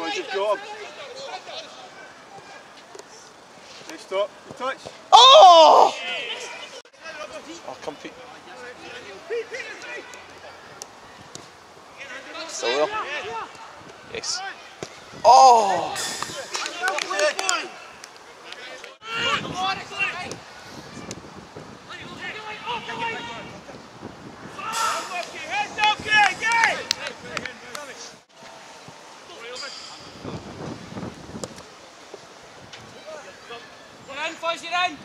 front, you've got him. Nice stop, good touch. Oh! I'll come Pete. Still there? Yes. Oh! Fuzz, you're in!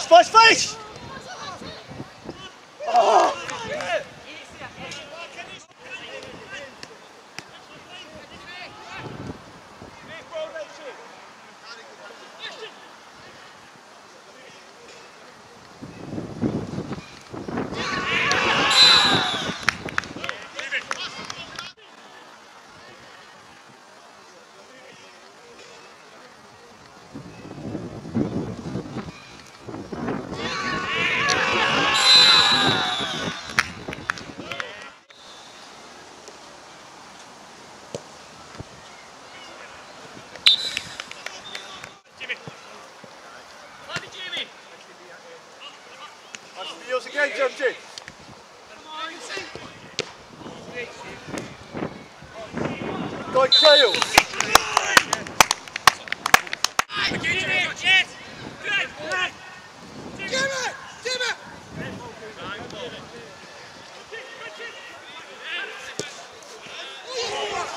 First face! That's for yours again, Jim Guy Tail.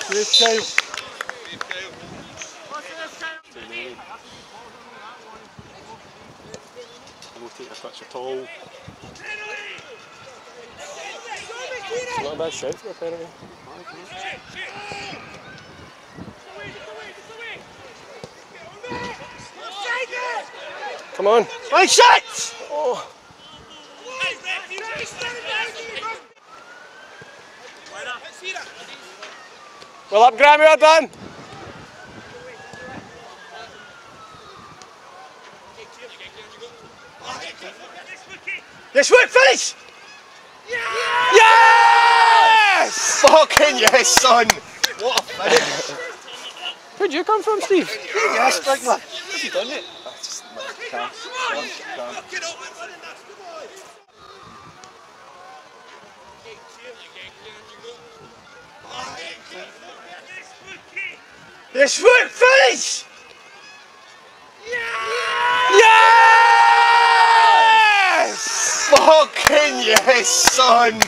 Here's Tail. Take a touch at all. It's not a bad shout for a penalty. Come on. Hey, shit! Oh. Well up, Graham, well done. Yes, wait, finish! Yes! Fucking yes, son. What a finish. Where'd you come from, Steve? Yes, big man. Have you done it? Oh, I just can't. Yes, wait, finish! Fucking yes, son!